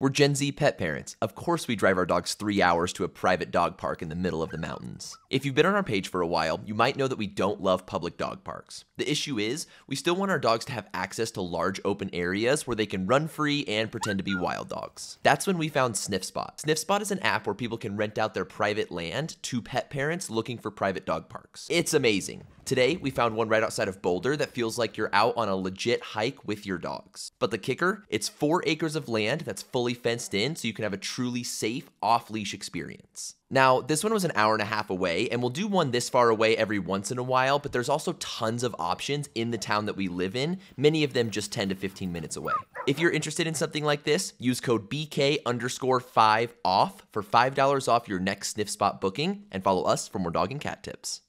We're Gen Z pet parents. Of course, we drive our dogs three hours to a private dog park in the middle of the mountains. If you've been on our page for a while, you might know that we don't love public dog parks. The issue is, we still want our dogs to have access to large open areas where they can run free and pretend to be wild dogs. That's when we found SniffSpot. SniffSpot is an app where people can rent out their private land to pet parents looking for private dog parks. It's amazing. Today, we found one right outside of Boulder that feels like you're out on a legit hike with your dogs. But the kicker, it's four acres of land that's fully fenced in so you can have a truly safe, off leash experience. Now, this one was an hour and a half away, and we'll do one this far away every once in a while, but there's also tons of options in the town that we live in, many of them just 10 to 15 minutes away. If you're interested in something like this, use code BK underscore 5 off for $5 off your next SniffSpot booking, and follow us for more dog and cat tips.